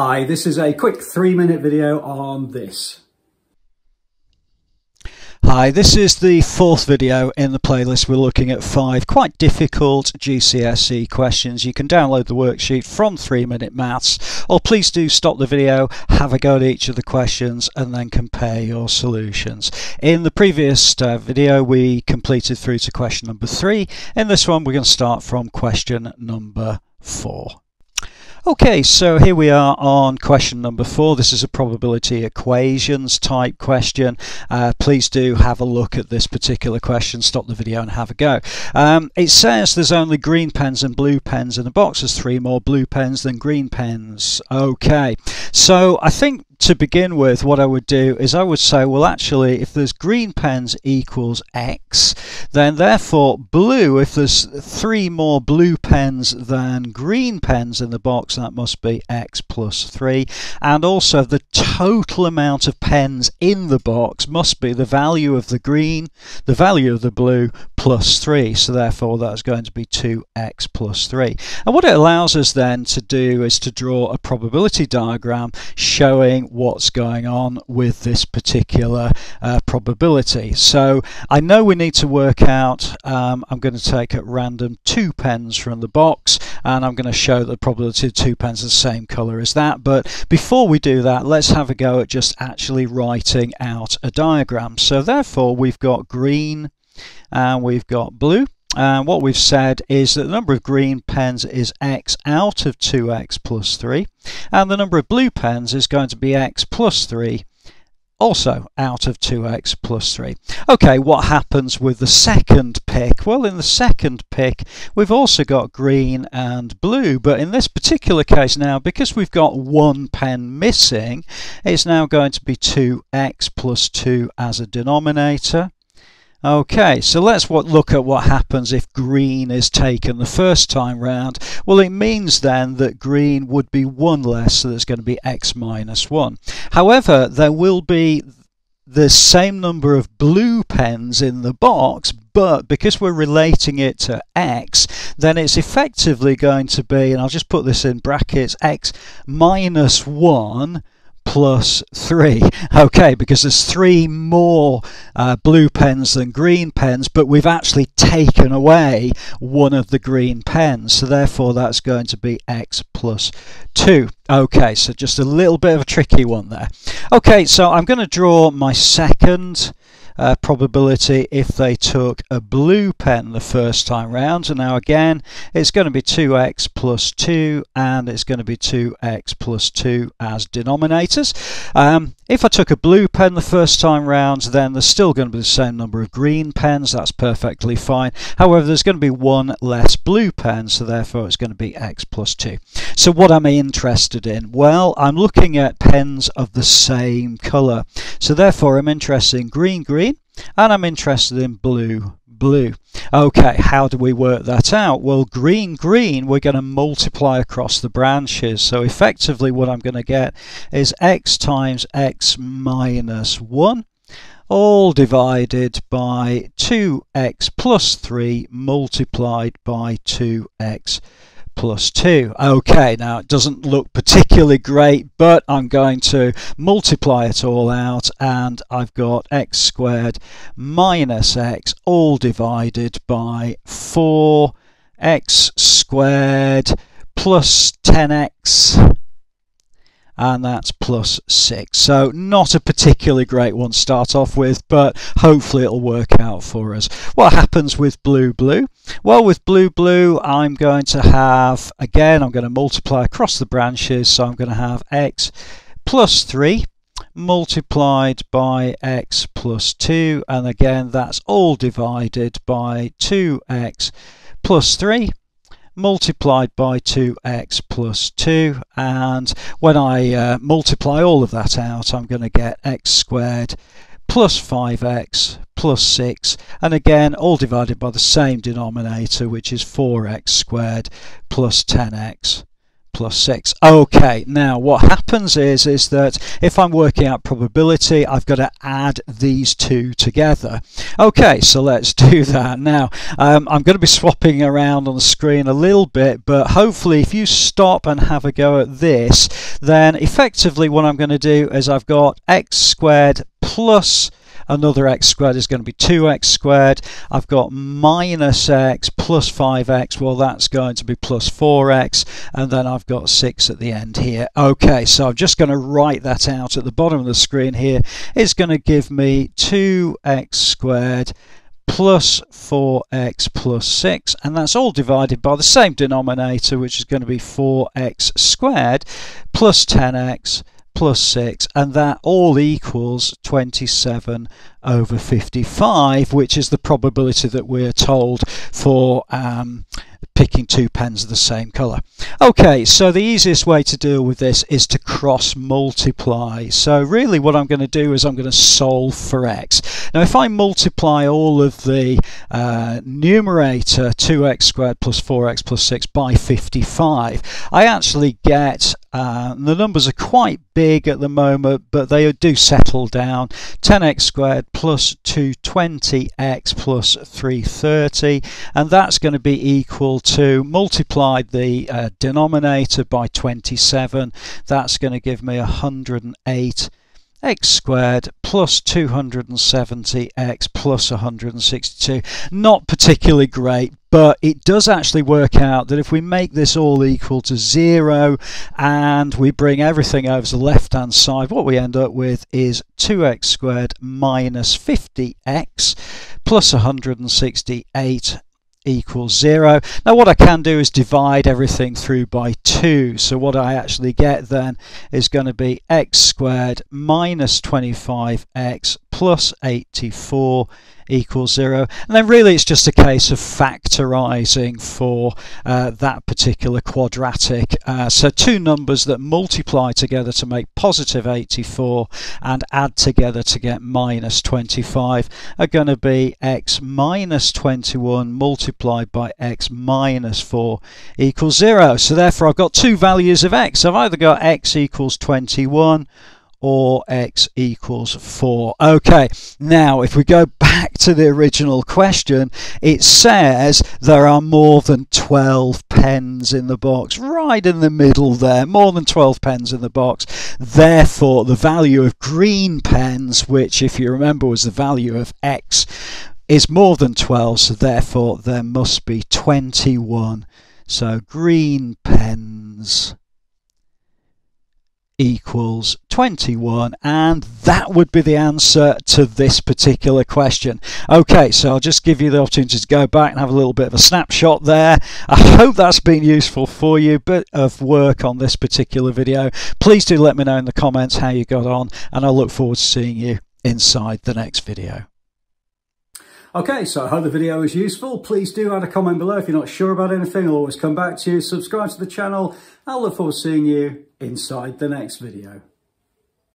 Hi, this is a quick three minute video on this. Hi, this is the fourth video in the playlist. We're looking at five quite difficult GCSE questions. You can download the worksheet from 3 Minute Maths or please do stop the video, have a go at each of the questions and then compare your solutions. In the previous uh, video we completed through to question number 3. In this one we're going to start from question number 4. Okay, so here we are on question number four. This is a probability equations type question. Uh, please do have a look at this particular question. Stop the video and have a go. Um, it says there's only green pens and blue pens in the box. There's three more blue pens than green pens. Okay, so I think to begin with, what I would do is I would say, well, actually, if there's green pens equals X, then therefore blue, if there's three more blue pens than green pens in the box, that must be X plus 3. And also the total amount of pens in the box must be the value of the green, the value of the blue, plus 3. So therefore that's going to be 2x plus 3. And what it allows us then to do is to draw a probability diagram showing what's going on with this particular uh, probability. So I know we need to work out, um, I'm going to take at random two pens from the box and I'm going to show the probability of two pens the same colour as that. But before we do that, let's have a go at just actually writing out a diagram. So therefore we've got green, and we've got blue. And what we've said is that the number of green pens is x out of 2x plus 3. And the number of blue pens is going to be x plus 3 also out of 2x plus 3. Okay, what happens with the second pick? Well, in the second pick, we've also got green and blue, but in this particular case now, because we've got one pen missing, it's now going to be 2x plus 2 as a denominator. Okay, so let's what, look at what happens if green is taken the first time round. Well, it means then that green would be 1 less, so there's going to be x minus 1. However, there will be the same number of blue pens in the box, but because we're relating it to x, then it's effectively going to be, and I'll just put this in brackets, x minus 1 plus 3. Okay, because there's three more uh, blue pens than green pens, but we've actually taken away one of the green pens. So therefore that's going to be x plus 2. Okay, so just a little bit of a tricky one there. Okay, so I'm going to draw my second uh, probability if they took a blue pen the first time round. And now again, it's going to be 2x plus 2 and it's going to be 2x plus 2 as denominators. Um, if I took a blue pen the first time round, then there's still going to be the same number of green pens. That's perfectly fine. However, there's going to be one less blue pen, so therefore it's going to be x plus 2. So what am I interested in? Well, I'm looking at pens of the same colour. So therefore I'm interested in green, green, and I'm interested in blue, blue. Okay, how do we work that out? Well, green, green, we're going to multiply across the branches. So effectively what I'm going to get is x times x minus 1 all divided by 2x plus 3 multiplied by 2x plus 2. Okay, now it doesn't look particularly great, but I'm going to multiply it all out and I've got x squared minus x all divided by 4x squared plus 10x and that's plus 6. So not a particularly great one to start off with, but hopefully it'll work out for us. What happens with blue blue? Well, with blue blue, I'm going to have, again, I'm going to multiply across the branches, so I'm going to have x plus 3 multiplied by x plus 2 and again that's all divided by 2x plus 3 multiplied by 2x plus 2 and when I uh, multiply all of that out I'm going to get x squared plus 5x plus 6 and again all divided by the same denominator which is 4x squared plus 10x plus 6. Okay, now what happens is, is that if I'm working out probability, I've got to add these two together. Okay, so let's do that. Now, um, I'm going to be swapping around on the screen a little bit, but hopefully if you stop and have a go at this, then effectively what I'm going to do is I've got x squared plus another x squared is going to be 2x squared. I've got minus x plus 5x, well that's going to be plus 4x, and then I've got 6 at the end here. Okay, so I'm just going to write that out at the bottom of the screen here. It's going to give me 2x squared plus 4x plus 6 and that's all divided by the same denominator which is going to be 4x squared plus 10x plus 6 and that all equals 27 over 55 which is the probability that we're told for um, picking two pens of the same colour. Okay, so the easiest way to deal with this is to cross multiply. So really what I'm going to do is I'm going to solve for x. Now if I multiply all of the uh, numerator 2x squared plus 4x plus 6 by 55, I actually get uh, the numbers are quite big at the moment, but they do settle down. 10x squared plus 220x plus 330, and that's going to be equal to multiply the uh, denominator by 27. That's going to give me 108 x squared plus 270x plus 162. Not particularly great, but it does actually work out that if we make this all equal to zero and we bring everything over to the left hand side, what we end up with is 2x squared minus 50x plus 168 equals 0. Now what I can do is divide everything through by 2. So what I actually get then is going to be x squared minus 25x plus 84 equals 0. And then really it's just a case of factorising for uh, that particular quadratic. Uh, so two numbers that multiply together to make positive 84 and add together to get minus 25 are going to be x minus 21 multiplied by x minus 4 equals 0. So therefore I've got two values of x. I've either got x equals 21 or x equals 4. Okay, now if we go back to the original question, it says there are more than 12 pens in the box, right in the middle there, more than 12 pens in the box. Therefore, the value of green pens, which if you remember was the value of x, is more than 12, so therefore there must be 21. So green pens equals 21 and that would be the answer to this particular question. Okay, so I'll just give you the opportunity to go back and have a little bit of a snapshot there. I hope that's been useful for you, bit of work on this particular video. Please do let me know in the comments how you got on and I look forward to seeing you inside the next video. Okay, so I hope the video was useful. Please do add a comment below if you're not sure about anything. I'll always come back to you. Subscribe to the channel. I'll look forward to seeing you inside the next video.